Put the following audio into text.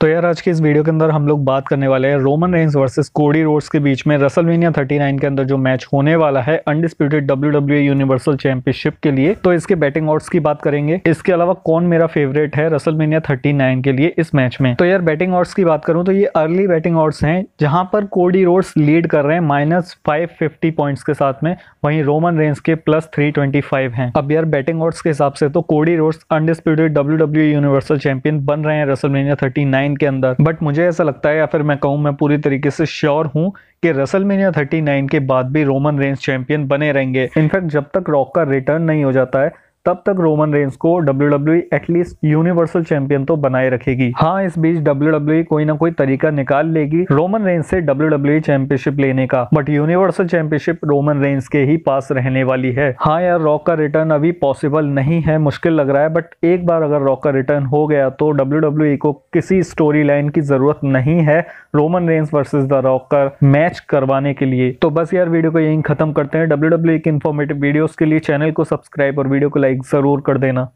तो यार, आज के इस वीडियो के अंदर हम लोग बात करने वाले हैं Roman Reigns versus Cody Rhodes के बीच में रसलवेनिया 39 के अंदर जो मैच होने वाला है अनडिस्प्यूटेड डब्ल्यू यूनिवर्सल चैंपियनशिप के लिए। तो इसके बैटिंग ऑर्ड्स की बात करेंगे। इसके अलावा कौन मेरा फेवरेट है रसलवेनिया 39 के लिए इस मैच में? तो यार बैटिंग ऑर्ड्स की बात करूँ तो ये अर्ली बैटिंग ऑर्ड्स हैं, जहाँ पर कोडी रोड्स लीड कर रहे हैं माइनस पॉइंट्स के साथ में। वहीं रोमन रेंज के प्लस थ्री हैं। अब यार बैटिंग ऑर्ड्स के हिसाब से तो Cody Rhodes undisputed W universal champion बन रहे हैं रसलवेनिया थर्टी नाइन के अंदर। बट मुझे ऐसा लगता है या फिर मैं कहूँ, मैं पूरी तरीके से श्योर हूँ कि रसलमेनिया 39 के बाद भी रोमन रेंज चैंपियन बने रहेंगे। इनफैक्ट जब तक रॉक का रिटर्न नहीं हो जाता है तब तक रोमन रेंस को W W at least universal champion तो बनाए रखेगी। हाँ इस बीच डब्ल्यू डब्ल्यू कोई ना कोई तरीका निकाल लेगी रोमन रेंस से डब्ल्यू डब्ल्यू चैंपियनशिप लेने का। But universal championship Roman Reigns के ही पास रहने वाली है। हाँ यार रॉक का रिटर्न अभी पॉसिबल नहीं है, मुश्किल लग रहा है बट एक बार अगर रॉक का रिटर्न हो गया तो डब्ल्यू डब्ल्यू को किसी स्टोरी लाइन की ज़रूरत नहीं है Roman Reigns versus the Rock का मैच करवाने के लिए। तो बस यार, वीडियो को यही खत्म करते हैं। डब्ल्यू डब्ल्यू की इन्फॉर्मेटिव वीडियोस के लिए चैनल को सब्सक्राइब और वीडियो को लाइक ज़रूर कर देना।